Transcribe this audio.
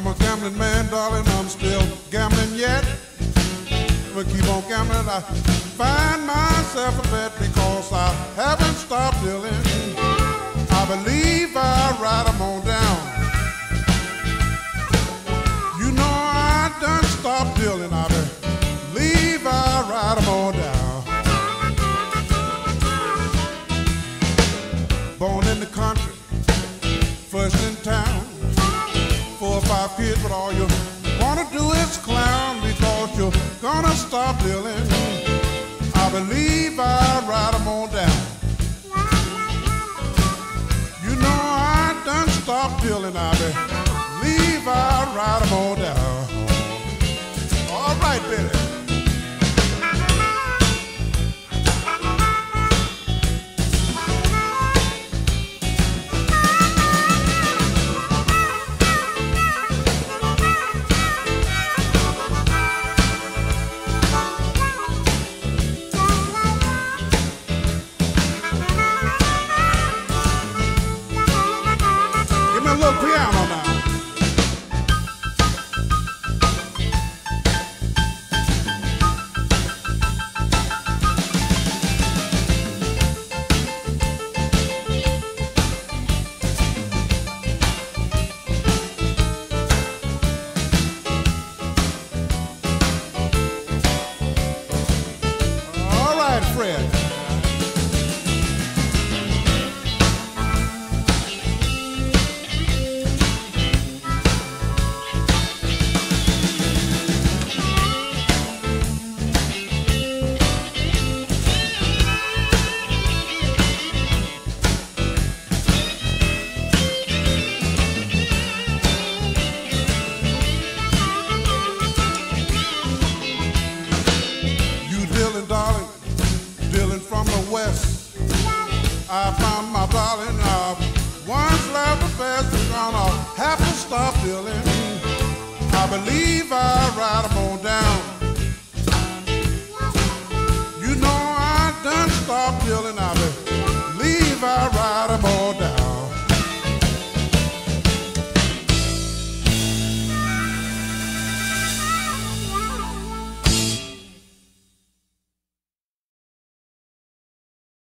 I'm a gambling man, darling, I'm still gambling yet. But keep on gambling, I find myself a bet because I haven't stopped dealing. I believe I ride them on down. You know I done stopped dealing, I believe I ride them on down. Born in the country Kids, but all you wanna do is clown because you're gonna stop dealing. I believe I ride 'em on down. You know I done stopped dealing. I believe I ride 'em on down. All right, Billy. All from the west. I found my darling, I once loved the best, but gonna have to stop dealing. I believe